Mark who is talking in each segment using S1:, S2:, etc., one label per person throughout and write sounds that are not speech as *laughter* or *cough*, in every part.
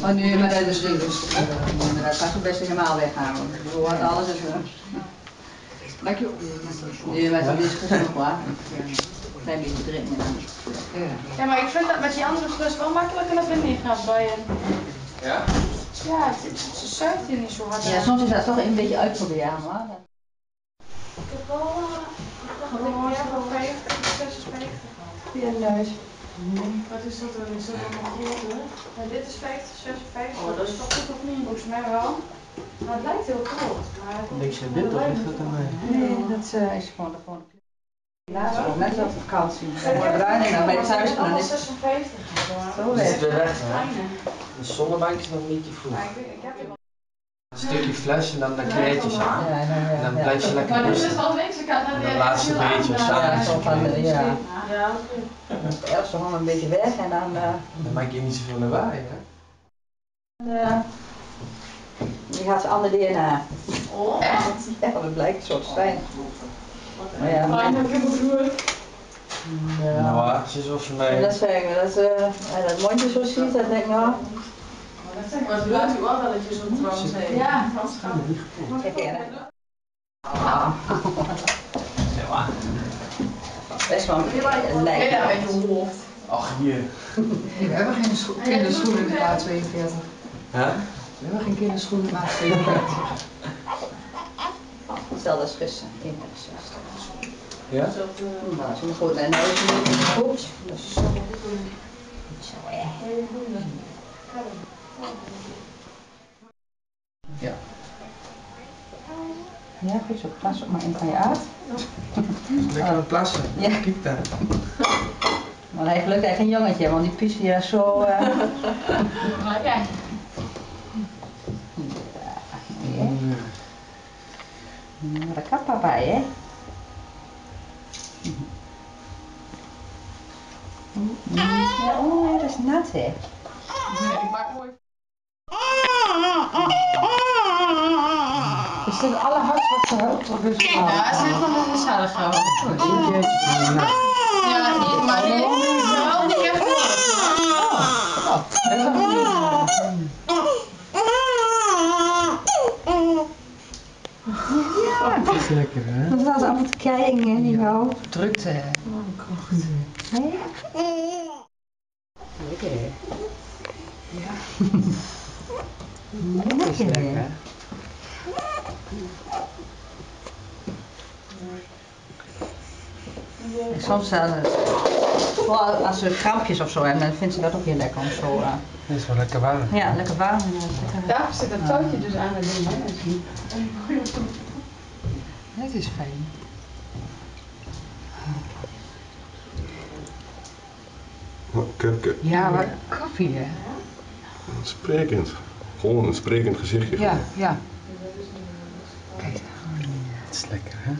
S1: Maar nu, maar dat is dus, uh, dat kan zo best helemaal Ik bedoel, want alles is... Uh,
S2: Dank je.
S1: nu, maar het is genoeg hoor. Een klein beetje erin. Ja.
S3: Ja, maar ik vind dat met die andere fles wel makkelijker naar binnen gaat bij een.
S2: Ja?
S3: Ja, het, het, ze zuigt hier niet zo hard.
S1: ja, soms is dat toch een beetje uitproberen hoor.
S3: Ik heb wel. Uh, ik heb wel 50, 56.
S1: Ja, neus.
S3: Wat is dat dan? Is dat groot, hè? Ja, dit is 50, 56. Oh, dat is toch goed of niet? Volgens mij wel. Maar het lijkt heel groot. Maar het
S2: Niks in dit of is dat een...
S1: Nee, dat uh, is gewoon de gewoon. Laatst ook net op vakantie. Maar bruin en dan bij de thuis
S3: Het
S1: dan
S3: is
S1: is het
S3: 56.
S1: zo
S2: Is het. De zonnebank is nog niet te vroeg. Een stukje fles en dan de kleedjes aan.
S1: Ja, nou,
S2: En
S1: ja,
S2: dan blijf je lekker
S3: had
S2: En dat laatste beetje of zo.
S1: Ja, zo van, uh, ja. Eerste gewoon een beetje weg en dan. Uh,
S2: Dan maak je niet zoveel lawaai, hè?
S1: uh, die gaat zijn andere DNA.
S3: Oh,
S1: Echt? Ja, dat blijkt zo te zijn. Maar ja,
S3: doe.
S1: ja.
S2: Nou, ze is wel voor mij.
S1: dat zeg ik, dat, uh, ja, dat mondje zo ziet, dat denk ik nou.
S3: Wat leuk u wel dat je zo trouwens heeft. Ja, dat is goed.
S1: Kijk hier, hè.
S2: Ja.
S1: Best wel een lijk.
S3: Ja, met je hoofd.
S2: Ach, hier.
S4: We hebben geen scho kinderschoenen in maat 42.
S2: Hè?
S4: We hebben geen kinderschoenen in maat 42.
S1: Stel dat is gisteren, 61.
S2: Ja?
S1: Nou, dat is een goed. En nou is het goed. Zo. Zo, hè.
S2: Ja.
S1: Ja, goed zo. Plas ook maar in van je uit.
S2: Lekker aan het plassen.
S1: Ja.
S2: Kijk daar.
S1: Maar hij gelukkig echt een jongetje, want die pies hier zo. Uh, *laughs*
S3: Ja.
S2: Mm.
S1: Maar dat kan papa, hè? Ja, oh, dat is nat, hè?
S4: ik maak mooi.
S1: Is dit alle hartstikke hoog? Of is het
S3: Ja, ze heeft nog een gezellig gehouden. Ja, niet, maar die is wel niet echt
S2: Dat is lekker, hè?
S1: Dat was allemaal te kijken, hè, die wou.
S4: Drukte, hè.
S1: Nee? Lekker, hè?
S4: Ja. *laughs*
S1: Lekker, hè? En Soms uh, vooral als ze krampjes of zo hebben, dan vindt ze dat ook heel lekker om zo. Uh,
S2: Dat is wel lekker warm.
S1: ja, lekker warm. en, lekker-
S3: Daar zit dat touwtje dus aan het ding, hè?
S4: Het is fijn.
S5: Kerke,
S4: Ja, maar koffie, hè.
S5: sprekend. Gewoon een sprekend gezichtje.
S4: Ja, ja. Kijk.
S2: Het is lekker, hè?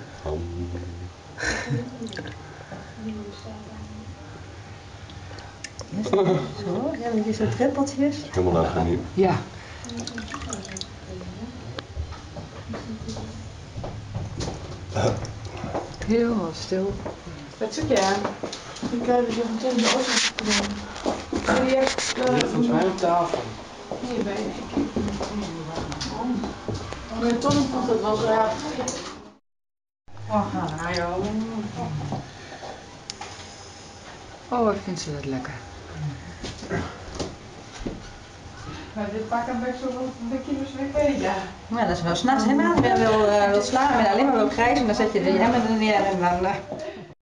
S1: Zo, ja, met die druppeltjes.
S5: Helemaal naar genieten.
S4: Ja. Heel stil.
S3: Wat zoek je aan? Ik krijg dus even tegen de auto gekomen. Hier,
S2: Ligt volgens mij op tafel.
S3: Hier ben ik. Oh, mijn tonnen vond het wel raar.
S1: Oh, nou.
S4: Oh, wat vindt ze dat lekker.
S3: Maar dit pak een best wel de kilo's weg ja.
S1: Ja, dat is wel s'nachts helemaal weer wil, uh, wil slapen en alleen maar wil krijgen. Dan zet je die hemmen er neer en dan... Uh,